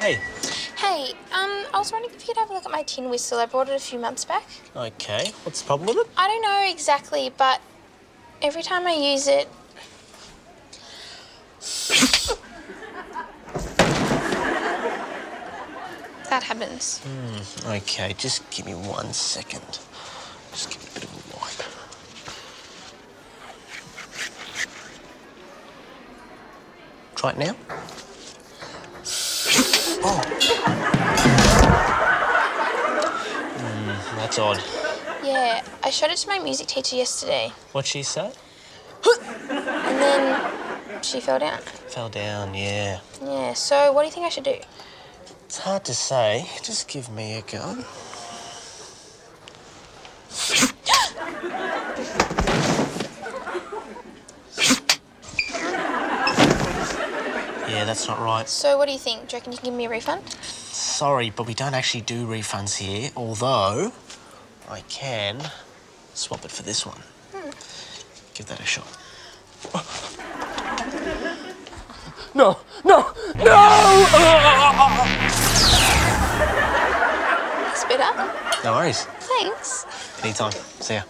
Hey. Hey, um, I was wondering if you could have a look at my tin whistle. I bought it a few months back. Okay. What's the problem with it? I don't know exactly, but every time I use it. that happens. Okay, just give me one second. Just give me a bit of a wipe. Try it now. Oh. Hmm, that's odd. Yeah, I showed it to my music teacher yesterday, What'd she say? and then she fell down. Fell down, yeah. Yeah, so what do you think I should do? It's hard to say. Just give me a go. Yeah, that's not right. So what do you think? Do you reckon you can give me a refund? Sorry, but we don't actually do refunds here, although I can swap it for this one. Hmm. Give that a shot. No, no, no! It's better. No worries. Thanks. Anytime. See ya.